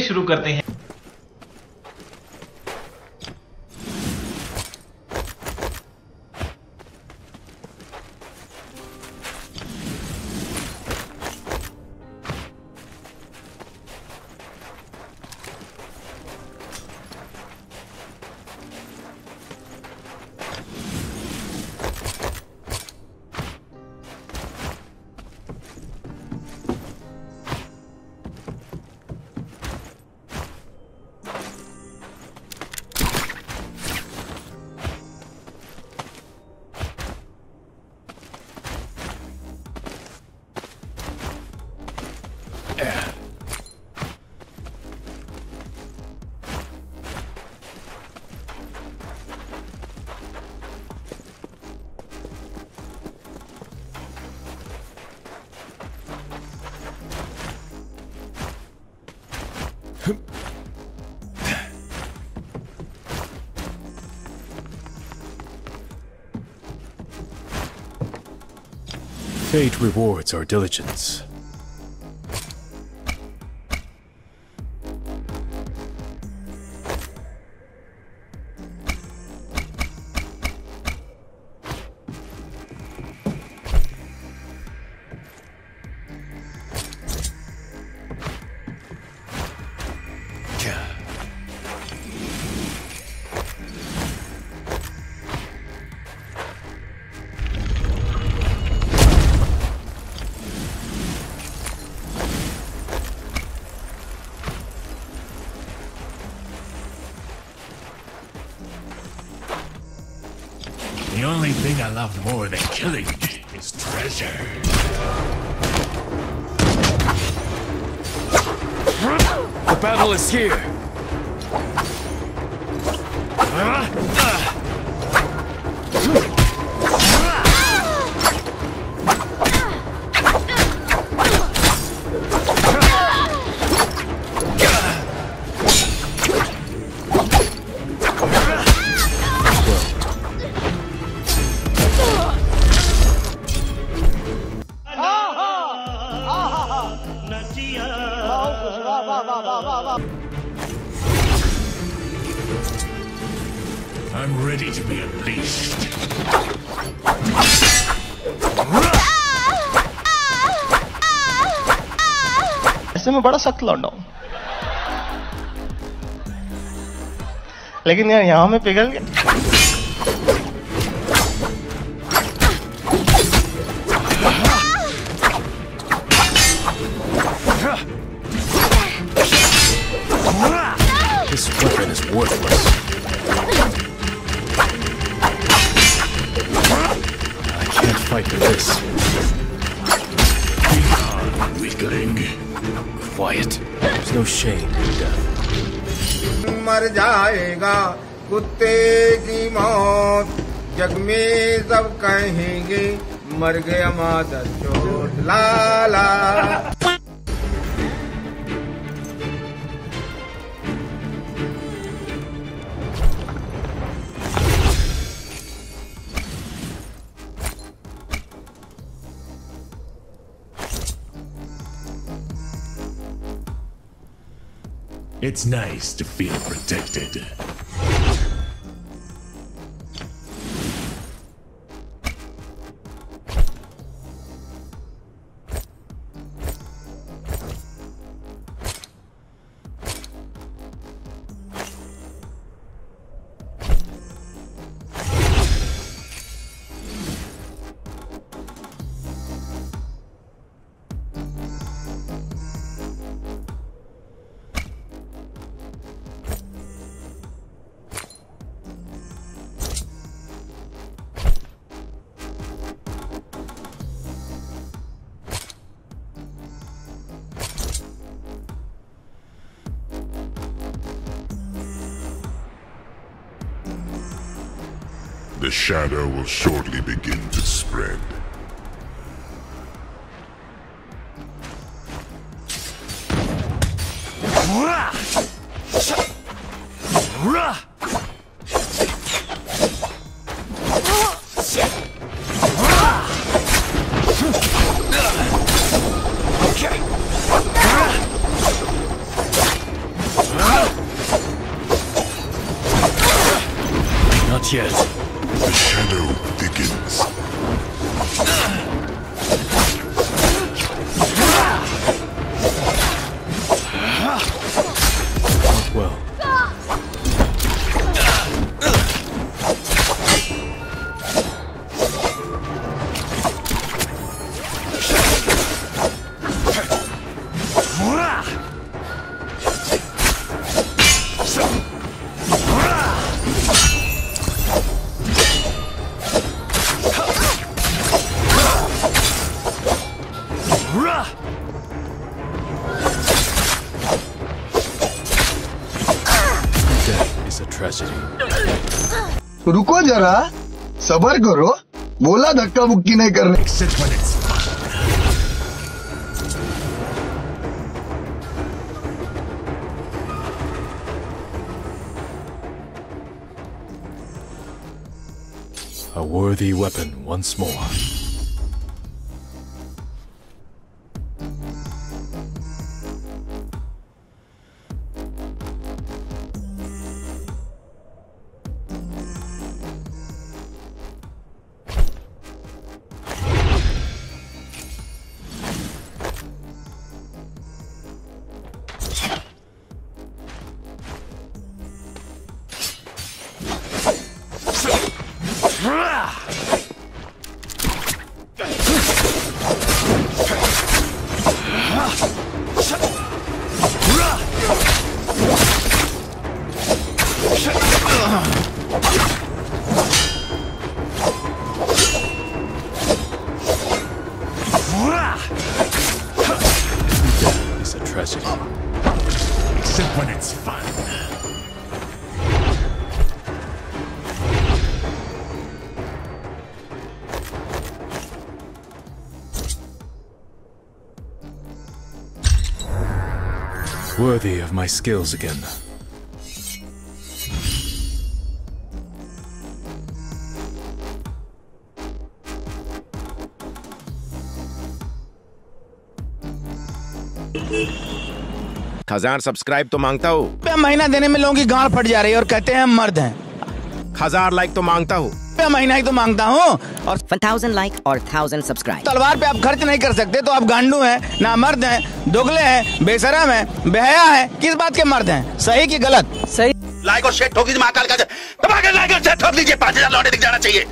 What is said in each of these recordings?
शुरू करते हैं। Fate rewards our diligence. Only thing I love more than killing is treasure. The battle is here! I'm ऐसे में बड़ा सख्त लॉकडाउन लेकिन यार यहाँ में पिघल गया। जाएगा कुत्ते की मौत। जग में सब कहेंगे मर गया मादर चोट लाला It's nice to feel protected. The shadow will shortly begin to spread. Not yet. The shadow thickens. रुको जरा सबर करो बोला धक्का मुक्की नहीं कर A worthy weapon once more. Worthy of my skills again. हज़ार सब्सक्राइब तो माँगता हूँ। महीना देने में लोगों की गांड फट जा रही है और कहते हैं हम मर्द हैं। हज़ार लाइक तो माँगता हूँ। महीना ही तो माँगता हूँ। और थाउज़ेंड लाइक और थाउज़ेंड सब्सक्राइब तलवार पे आप खर्च नहीं कर सकते तो आप गांडू हैं ना मर्द हैं दुगले हैं बेसरम हैं बेहया हैं किस बात के मर्द हैं? सही की गलत? सही। लाइक और शेयर ठोक दीजिए महाकाल का। दबा लाइक और शेयर ठोक दीजिए पाँच हज़ार लौटे दिख जाना चाहिए।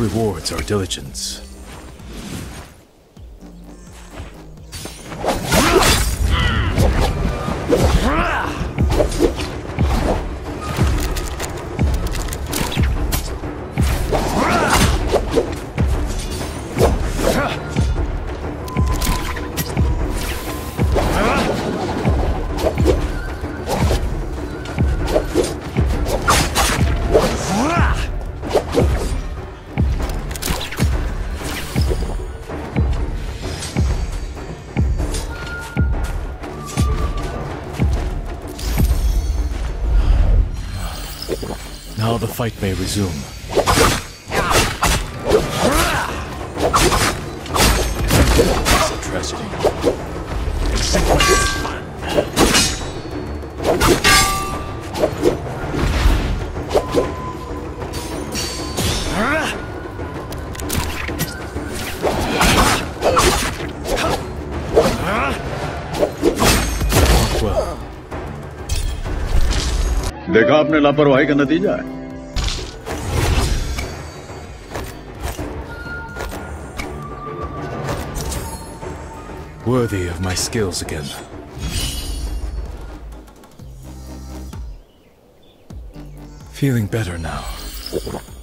Rewards our diligence. Now the fight may resume. आपने लापरवाही का नतीजा है Worthy of my skills again. Feeling better now.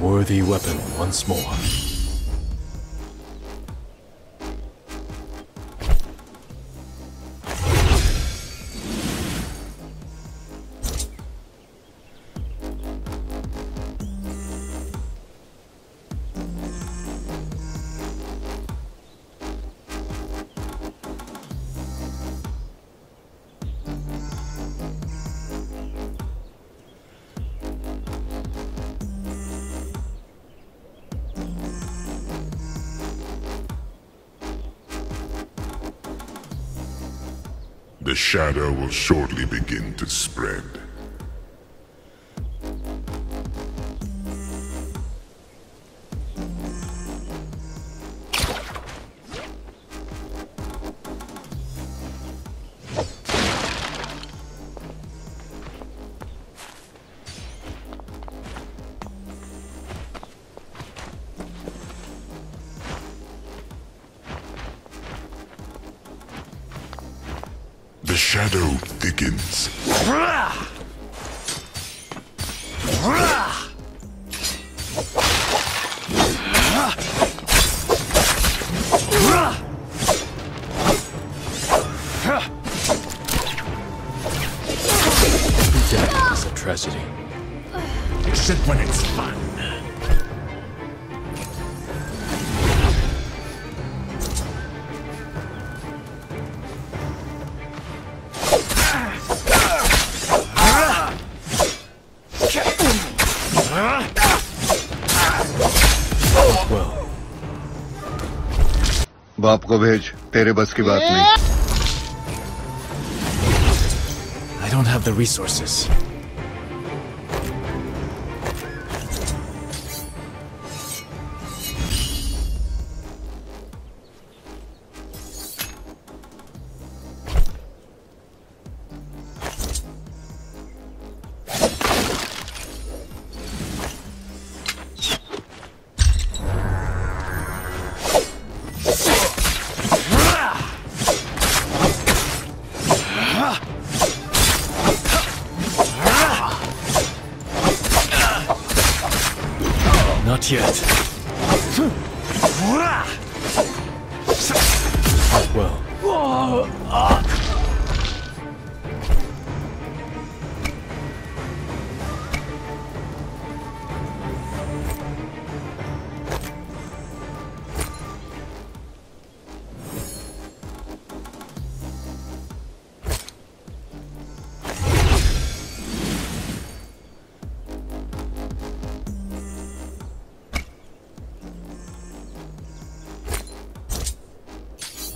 Worthy weapon once more. The shadow will shortly begin to spread. Shadow thickens. बाप को भेज तेरे बस की बात नहीं I don't have the resources. idiot!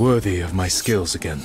Worthy of my skills again.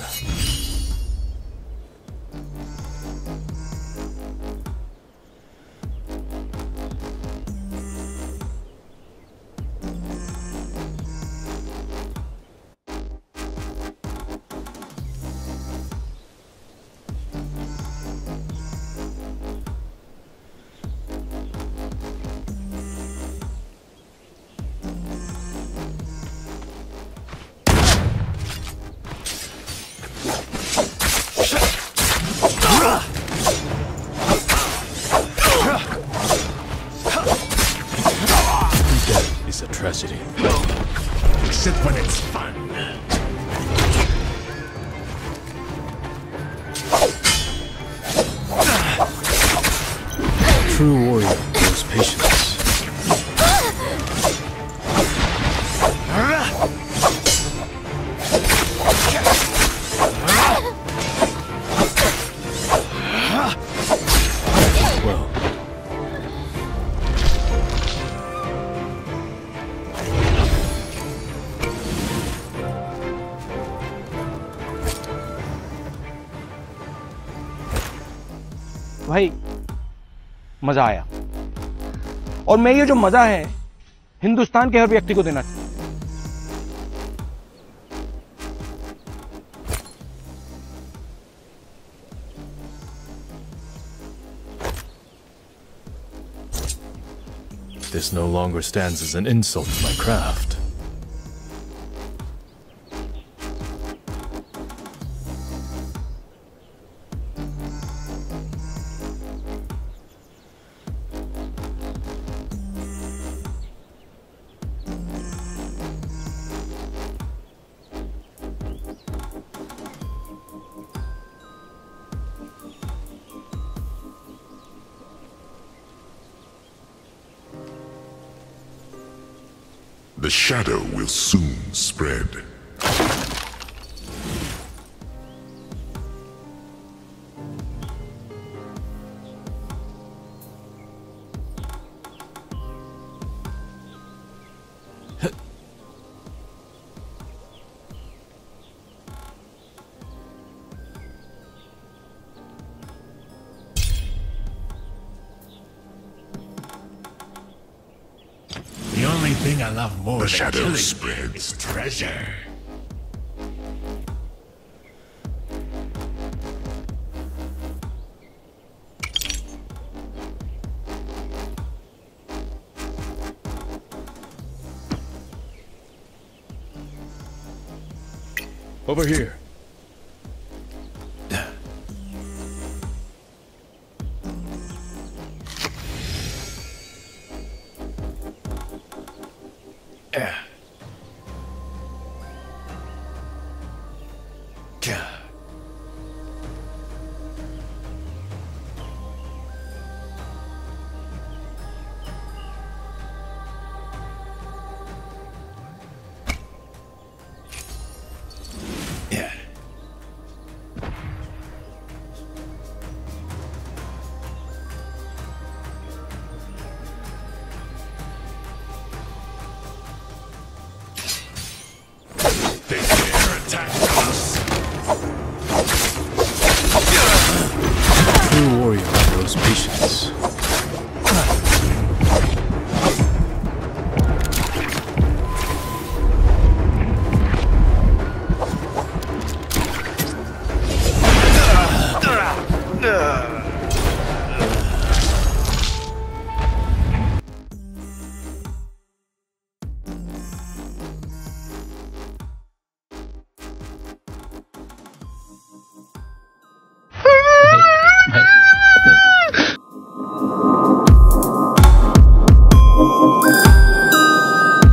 मज़ा आया और मैं ये जो मज़ा है हिंदुस्तान के हर व्यक्ति को देना चाहिए This no longer stands as an insult to my craft. The shadow will soon spread. Thing I love more The than shadow killing spreads. is treasure. Over here. Gotcha. patience.